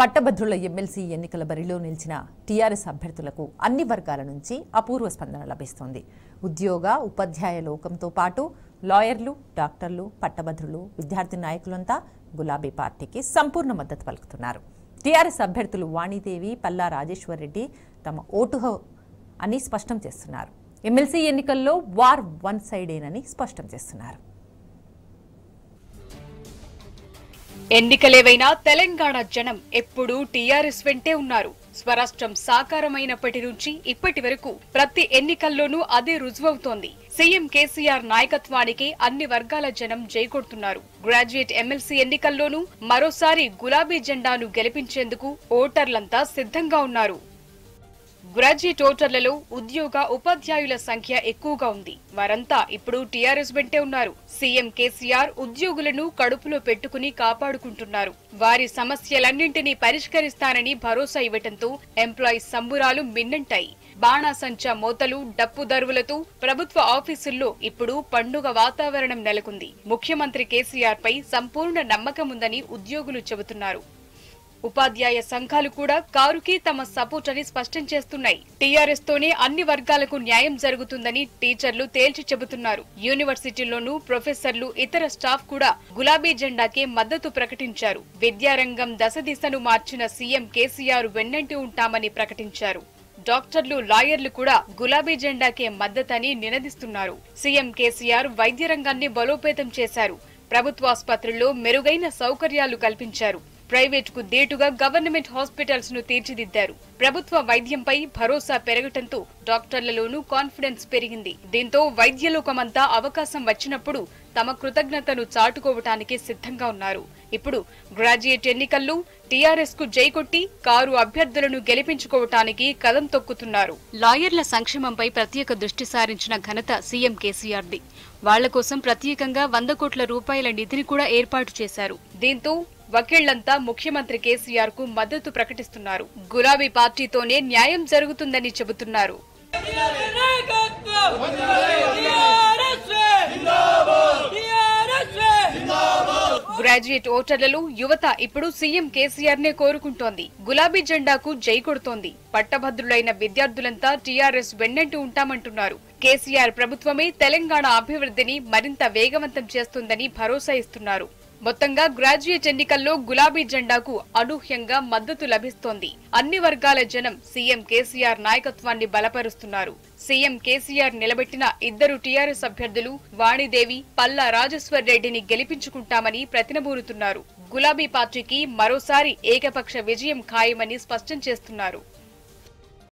పట్టభద్రుల ఎమ్మెల్సీ ఎన్నికల బరిలో నిలిచిన టీఆర్ఎస్ అభ్యర్థులకు అన్ని వర్గాల నుంచి అపూర్వ స్పందన లభిస్తోంది. ఉద్యోగ ఉపాధ్యాయ లోకంతో పాటు లాయర్లు డాక్టర్లు పట్టభద్రులు విద్యార్థి నాయకులంతా గులాబీ పార్టీకి సంపూర్ణ మద్దతు పలుకుతున్నారు. టీఆర్ఎస్ అభ్యర్థులు వాణిదేవి పల్లా రాజేశ్వర్ రెడ్డి తమ ఓటు అని స్పష్టం చేస్తున్నారు. ఎమ్మెల్సీ ఎన్నికల్లో వార్ వన్ సైడేనని స్పష్టం చేస్తున్నారు. ఎన్నికలేవైనా తెలంగాణ జనం ఎప్పుడూ టీఆర్ఎస్ వెంటే ఉన్నారు. స్వరాష్ట్రం సాకారమైనప్పటి నుంచి ఇప్పటి వరకు ప్రతి ఎన్నికల్లోనూ అదే రుజువవుతోంది. సీఎం కేసీఆర్ నాయకత్వానికి అన్ని వర్గాల జనం జైకొడుతున్నారు. గ్రాడ్యుయేట్ ఎమ్మెల్సీ ఎన్నికల్లోనూ మరోసారి గులాబీ జెండాను గెలిపించేందుకు ఓటర్లంతా సిద్ధంగా ఉన్నారు. గ్రాడ్యుయేట్ ఓటర్లలో ఉద్యోగ ఉపాధ్యాయుల సంఖ్య ఎక్కువగా ఉంది. వారంతా ఇప్పుడు టీఆర్ఎస్ వెంటే ఉన్నారు. సీఎం కేసీఆర్ ఉద్యోగులను కడుపులో పెట్టుకుని కాపాడుకుంటున్నారు. వారి సమస్యలన్నింటినీ పరిష్కరిస్తానని భరోసా ఇవ్వటంతో ఎంప్లాయీస్ సంబురాలు మిన్నంటాయి. బాణాసంచా మోతలు డప్పు దరువులతో ప్రభుత్వ ఆఫీసుల్లో ఇప్పుడు పండుగ వాతావరణం నెలకొంది. ముఖ్యమంత్రి కేసీఆర్ పై సంపూర్ణ నమ్మకం ఉందని ఉద్యోగులు చెబుతున్నారు. ఉపాధ్యాయ సంఘాలు కూడా కారుకి తమ సపోర్ట్ అని స్పష్టం చేస్తున్నాయి. టీఆర్ఎస్ తోనే అన్ని వర్గాలకు న్యాయం జరుగుతుందని టీచర్లు తేల్చి చెబుతున్నారు. యూనివర్సిటీల్లోనూ ప్రొఫెసర్లు ఇతర స్టాఫ్ కూడా గులాబీ జెండాకే మద్దతు ప్రకటించారు. విద్యారంగం దశదిశను మార్చిన సీఎం కేసీఆర్ వెన్నంటి ఉంటామని ప్రకటించారు. డాక్టర్లు లాయర్లు కూడా గులాబీ జెండాకే మద్దతని నినదిస్తున్నారు. సీఎం కేసీఆర్ వైద్య రంగాన్ని బలోపేతం చేశారు. ప్రభుత్వాసుపత్రుల్లో మెరుగైన సౌకర్యాలు కల్పించారు. ప్రైవేట్కు దీటుగా గవర్నమెంట్ హాస్పిటల్స్ను తీర్చిదిద్దారు. ప్రభుత్వ వైద్యంపై భరోసా పెరగటంతో డాక్టర్లలోనూ కాన్ఫిడెన్స్ పెరిగింది. దీంతో వైద్యలోకమంతా అవకాశం వచ్చినప్పుడు తమ కృతజ్ఞతను చాటుకోవటానికి సిద్ధంగా ఉన్నారు. ఇప్పుడు గ్రాడ్యుయేట్ ఎన్నికల్లో టీఆర్ఎస్కు జైకొట్టి కారు అభ్యర్థులను గెలిపించుకోవటానికి కదం తొక్కుతున్నారు. లాయర్ల సంక్షేమంపై ప్రత్యేక దృష్టి సారించిన ఘనత సీఎం కేసీఆర్ది. వాళ్ళ కోసం ప్రత్యేకంగా వంద కోట్ల రూపాయల నిధిని కూడా ఏర్పాటు చేశారు. దీంతో వకీళ్ళంతా ముఖ్యమంత్రి కేసీఆర్కు మద్దతు ప్రకటిస్తున్నారు. గులాబీ పార్టీతోనే న్యాయం జరుగుతుందని చెబుతున్నారు. గ్రాడ్యుయేట్ ఓటర్లలో యువత ఇప్పుడు సీఎం కేసీఆర్ నే కోరుకుంటోంది. గులాబీ జెండాకు జై కొడుతోంది. పట్టభద్రులైన విద్యార్థులంతా టీఆర్ఎస్ వెన్నంటూ ఉంటామంటున్నారు. కేసీఆర్ ప్రభుత్వమే తెలంగాణ అభివృద్ధిని మరింత వేగవంతం చేస్తుందని భరోసా ఇస్తున్నారు. మొత్తంగా గ్రాడ్యుయేట్ ఎన్నికల్లో గులాబీ జెండాకు అనూహ్యంగా మద్దతు లభిస్తోంది. అన్ని వర్గాల జనం సీఎం కేసీఆర్ నాయకత్వాన్ని బలపరుస్తున్నారు. సీఎం కేసీఆర్ నిలబెట్టిన ఇద్దరు టీఆర్ఎస్ అభ్యర్థులు వాణిదేవి పల్లా రాజేశ్వర్ రెడ్డిని గెలిపించుకుంటామని ప్రతినబూరుతున్నారు. గులాబీ పార్టీకి మరోసారి ఏకపక్ష విజయం ఖాయమని స్పష్టం చేస్తున్నారు.